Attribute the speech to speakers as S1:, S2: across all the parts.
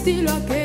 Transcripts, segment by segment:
S1: estilo aquel.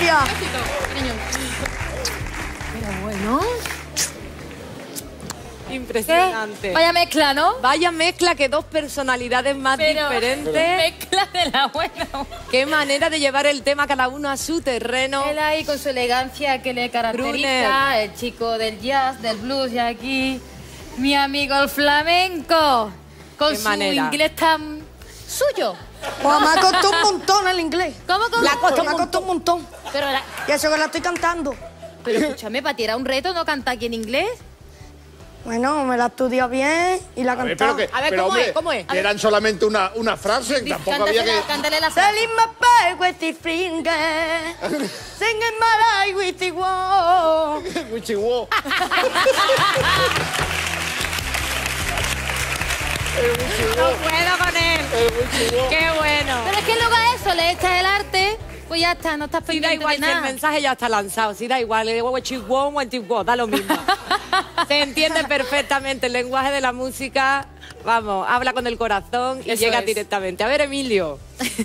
S2: Gracias.
S3: Pero bueno.
S4: Impresionante.
S3: Vaya mezcla, ¿no?
S4: Vaya mezcla que dos personalidades más
S3: Pero
S4: diferentes.
S3: mezcla de la buena.
S4: Qué manera de llevar el tema cada uno a su terreno.
S3: Él ahí con su elegancia que le caracteriza,
S4: Brunner.
S3: el chico del jazz, del blues y aquí mi amigo el flamenco con
S4: Qué
S3: su
S4: manera.
S3: inglés tan suyo.
S2: Pues me ha costado un montón el inglés.
S3: ¿Cómo, cómo?
S2: Me ha costado un montón.
S3: Pero, la-
S2: Y eso que la estoy cantando.
S3: pero escúchame, para ti era un reto no cantar aquí en inglés.
S2: Bueno, me la estudiado bien y la he
S5: A ver,
S2: cantado.
S5: pero que,
S4: A ver,
S5: pero,
S4: ¿cómo
S5: hombre,
S4: es? ¿Cómo es?
S5: eran solamente una, una frase, tampoco había que...
S3: Cántale la frase.
S2: Selling my bag with the finger, singing my life with the wall.
S5: Wichiwo.
S4: No puedo con él. Qué bueno.
S3: Pero es que luego a eso le echas el arte, pues ya está, no estás
S4: Si da
S3: pendiente
S4: igual,
S3: de
S4: si el
S3: nada.
S4: mensaje ya está lanzado, si da igual, eh, guachihuo, guachihuo, da lo mismo. Se entiende perfectamente el lenguaje de la música, vamos, habla con el corazón y
S3: Eso
S4: llega
S3: es.
S4: directamente. A ver, Emilio,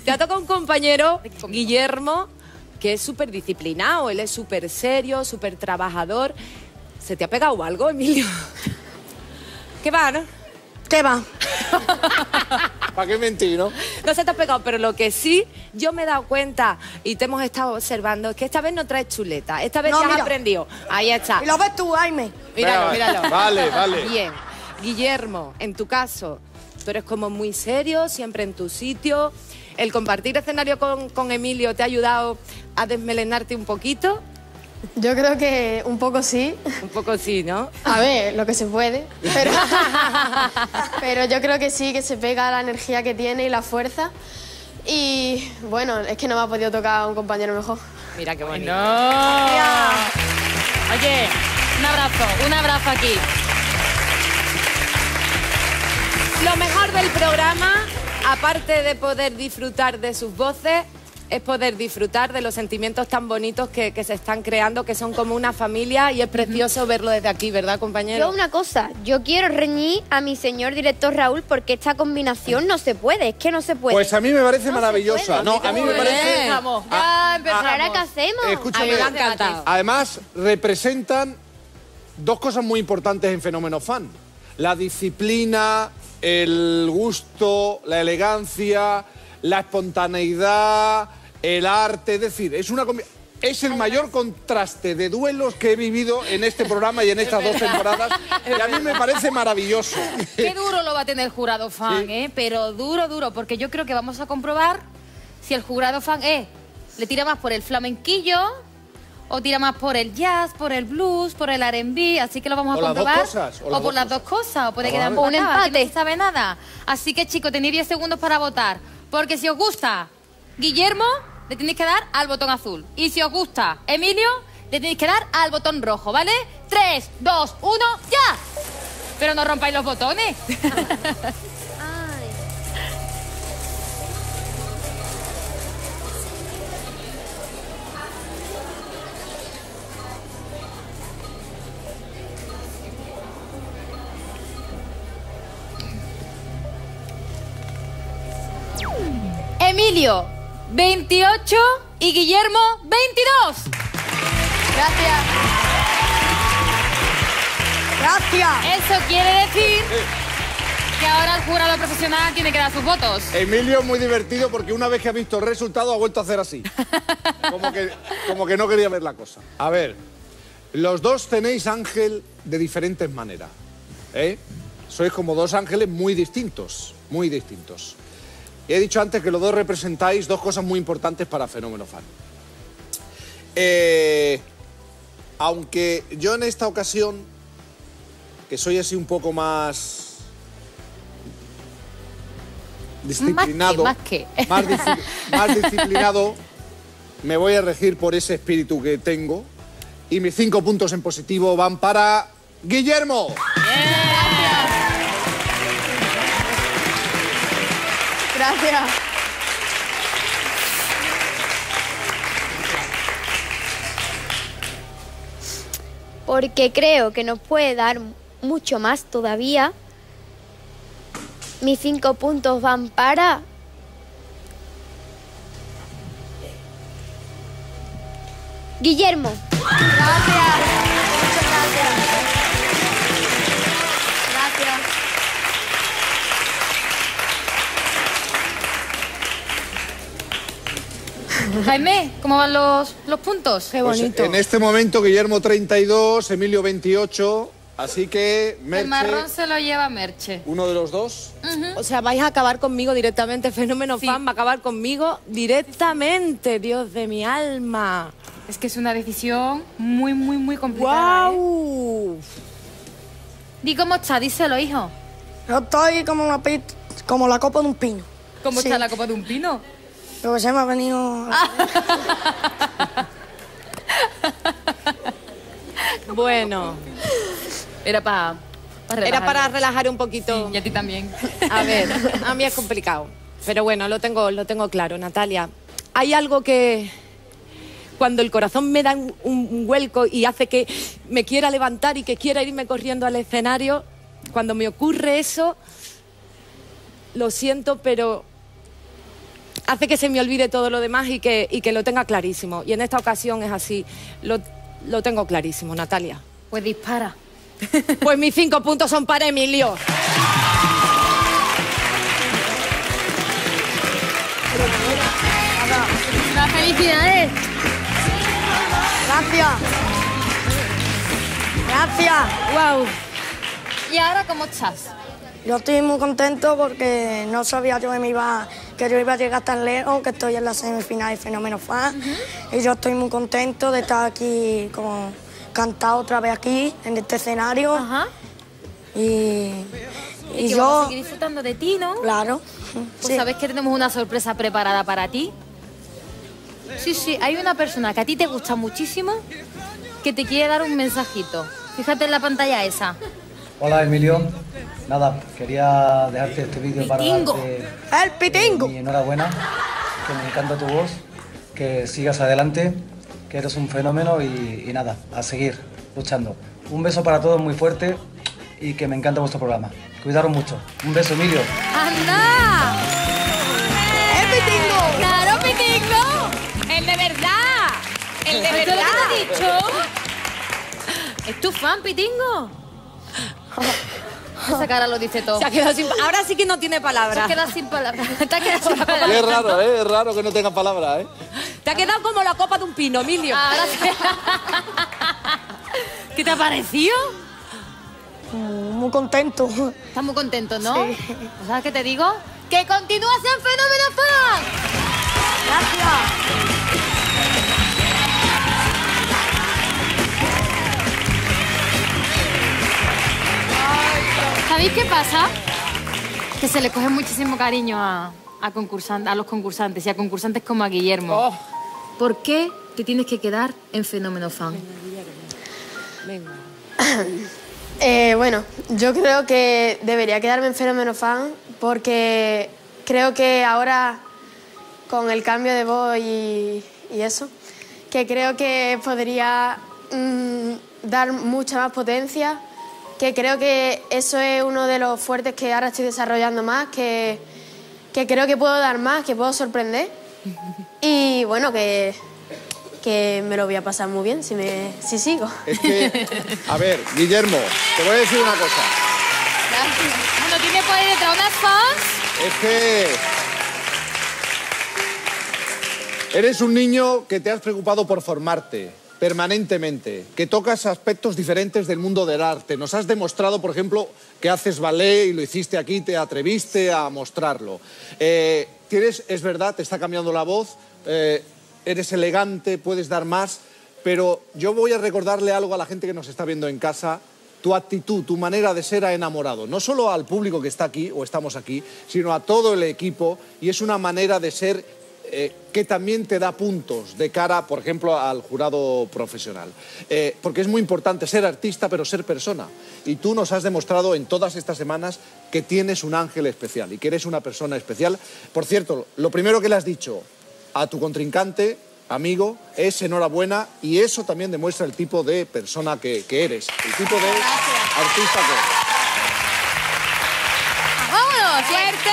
S4: te ha tocado un compañero, Guillermo, que es súper disciplinado, él es súper serio, súper trabajador. ¿Se te ha pegado algo, Emilio? ¿Qué va, no?
S2: ¿Qué va?
S5: ¿Para qué mentir, no?
S4: No se te ha pegado, pero lo que sí yo me he dado cuenta y te hemos estado observando es que esta vez no traes chuleta. Esta vez
S2: No,
S4: ya has aprendido. Ahí está.
S2: Y lo ves tú, Jaime.
S4: Míralo,
S5: Venga,
S4: míralo.
S5: vale, vale.
S4: Bien. Guillermo, en tu caso, tú eres como muy serio, siempre en tu sitio. ¿El compartir escenario con, con Emilio te ha ayudado a desmelenarte un poquito?
S2: Yo creo que un poco sí.
S4: Un poco sí, ¿no?
S2: A ver, lo que se puede. Pero, pero yo creo que sí, que se pega la energía que tiene y la fuerza. Y bueno, es que no me ha podido tocar un compañero mejor.
S4: Mira qué bonito.
S3: Oye, un abrazo, un abrazo aquí.
S4: Lo mejor del programa, aparte de poder disfrutar de sus voces, es poder disfrutar de los sentimientos tan bonitos que, que se están creando, que son como una familia y es precioso verlo desde aquí, ¿verdad, compañero?
S6: Yo una cosa, yo quiero reñir a mi señor director Raúl porque esta combinación no se puede, es que no se puede.
S5: Pues a mí me parece
S6: No
S5: maravillosa. No, a mí me parece.
S3: Empezamos,
S5: Ah,
S3: ya empezamos.
S6: ¿Ahora qué hacemos?
S5: Escúchame,
S4: A mí me.
S5: Además, representan dos cosas muy importantes en Fenómeno Fan. La disciplina, el gusto, la elegancia, la espontaneidad, el arte. Es decir, es una es el mayor contraste de duelos que he vivido en este programa y en estas dos temporadas. Y a mí me parece maravilloso.
S3: Qué duro lo va a tener el jurado fan,
S5: Sí.
S3: ¿eh? Pero duro, duro, porque yo creo que vamos a comprobar si el jurado fan eh, le tira más por el flamenquillo o tira más por el jazz, por el blues, por el R&B, así que lo vamos a
S5: O las dos
S3: comprobar.
S5: cosas, o
S3: o
S5: las
S3: por
S5: dos
S3: las dos cosas, o puede
S5: Vamos a
S3: quedar.
S6: Un empate.
S3: No sabe nada. Así que chicos, tenéis 10 segundos para votar, porque si os gusta Guillermo, le tenéis que dar al botón azul. Y si os gusta Emilio, le tenéis que dar al botón rojo, ¿vale? 3, 2, 1, ya. Pero no rompáis los botones. Emilio, 28 y Guillermo, 22.
S2: Gracias. Gracias.
S3: Eso quiere decir que ahora el jurado profesional tiene que dar sus votos.
S5: Emilio es muy divertido porque una vez que ha visto el resultado ha vuelto a hacer así. Como que, como que no quería ver la cosa. A ver, los dos tenéis ángel de diferentes maneras. ¿eh? Sois como dos ángeles muy distintos, muy distintos. He dicho antes que los dos representáis dos cosas muy importantes para Fenómeno Fan. Eh, aunque yo en esta ocasión, que soy así un poco más disciplinado,
S3: más que.
S5: más disciplinado, me voy a regir por ese espíritu que tengo y mis cinco puntos en positivo van para Guillermo.
S2: Gracias.
S6: Porque creo que nos puede dar mucho más todavía. Mis cinco puntos van para... Guillermo.
S2: Gracias. Muchas gracias.
S3: Jaime, ¿cómo van los, los puntos?
S4: Qué
S5: Pues
S4: bonito.
S5: en este momento Guillermo 32, Emilio 28, así que
S3: El marrón
S5: Merche,
S3: se lo lleva Merche.
S5: uno de los dos.
S4: O sea, vais a acabar conmigo directamente. Fenómeno
S3: Sí.
S4: fan va a acabar conmigo directamente. Dios de mi alma.
S3: Es que es una decisión muy, muy, muy complicada. ¿eh?
S4: ¡Wow!
S3: Di cómo está, díselo, hijo.
S7: Yo estoy como, una como la copa de un pino.
S3: ¿Cómo
S7: Sí.
S3: está la copa de un pino?
S7: Lo que se me ha venido...
S4: Bueno,
S3: Era para
S4: era para relajar un poquito.
S3: Y a ti también.
S4: A ver, a mí es complicado. Pero bueno, lo tengo, lo tengo claro, Natalia. Hay algo que cuando el corazón me da un, un vuelco y hace que me quiera levantar y que quiera irme corriendo al escenario, cuando me ocurre eso, lo siento, pero hace que se me olvide todo lo demás y que, y que lo tenga clarísimo. Y en esta ocasión es así. Lo, lo tengo clarísimo, Natalia.
S3: Pues dispara.
S4: Pues mis cinco puntos son para Emilio.
S3: ¡Muchas felicidades!
S7: Gracias. Gracias.
S4: ¡Wow!
S3: ¿Y ahora cómo estás?
S7: Yo estoy muy contento porque no sabía yo que, me iba, que yo iba a llegar tan lejos, que estoy en la semifinal de Fenómeno Fan. Y yo estoy muy contento de estar aquí, como cantado otra vez aquí, en este escenario.
S3: Ajá.
S7: Y,
S3: Y,
S7: y
S3: que vamos a
S7: yo,
S3: seguir disfrutando de ti, ¿no?
S7: claro.
S3: Pues
S7: sí.
S3: sabes que tenemos una sorpresa preparada para ti. Sí, sí, hay una persona que a ti te gusta muchísimo que te quiere dar un mensajito. Fíjate en la pantalla esa.
S8: Hola Emilio, nada, quería dejarte este vídeo para darte
S7: ¡El pitingo!
S8: mi enhorabuena, que me encanta tu voz, que sigas adelante, que eres un fenómeno y, y nada, a seguir luchando. Un beso para todos muy fuerte y que me encanta vuestro programa. Cuidaros mucho. Un beso Emilio.
S3: ¡Anda!
S7: ¡El pitingo!
S3: ¡Claro, Pitingo! ¡El de verdad! ¡El de verdad! lo que te he dicho? ¿Es tu fan, Pitingo? Esa cara lo dice todo.
S4: Se ha quedado sin... Ahora sí que no tiene
S3: Te
S4: palabras.
S3: has quedado sin palabras. Te has quedado sin
S5: Y es
S3: palabras.
S5: raro, ¿eh? Es raro que no tenga palabras, ¿eh?
S4: Te ha quedado como la copa de un pino, Emilio.
S3: Ahora sí. ¿Qué te ha parecido?
S7: Muy contento.
S3: Estás muy contento, ¿no?
S7: Sí.
S3: ¿Sabes qué te digo? ¡Que continúas en Fenómeno Fan!
S7: Gracias.
S3: ¿Sabéis qué pasa? Que se le coge muchísimo cariño a, a, concursan- a los concursantes y a concursantes como a Guillermo.
S4: Oh.
S3: ¿Por qué te tienes que quedar en Fenómeno Fan?
S9: Eh, bueno, yo creo que debería quedarme en Fenómeno Fan porque creo que ahora con el cambio de voz y, y eso, que creo que podría mm, dar mucha más potencia, que creo que eso es uno de los fuertes que ahora estoy desarrollando más, que, que creo que puedo dar más, que puedo sorprender y bueno, que, que me lo voy a pasar muy bien si, me, si sigo.
S5: Es que, a ver, Guillermo, te voy a decir una cosa.
S3: Bueno, tiene por ahí detrás unas fans.
S5: Es que eres un niño que te has preocupado por formarte permanentemente, que tocas aspectos diferentes del mundo del arte. Nos has demostrado, por ejemplo, que haces ballet y lo hiciste aquí, te atreviste a mostrarlo. Eh, tienes, es verdad, te está cambiando la voz, eh, eres elegante, puedes dar más, pero yo voy a recordarle algo a la gente que nos está viendo en casa tu actitud, tu manera de ser ha enamorado, no solo al público que está aquí o estamos aquí, sino a todo el equipo y es una manera de ser eh, que también te da puntos de cara, por ejemplo, al jurado profesional. Eh, porque es muy importante ser artista, pero ser persona. Y tú nos has demostrado en todas estas semanas que tienes un ángel especial y que eres una persona especial. Por cierto, lo primero que le has dicho a tu contrincante, amigo, es enhorabuena y eso también demuestra el tipo de persona que, que eres, el tipo de artista que eres.
S3: ¡Vámonos!
S4: ¡Fuerte!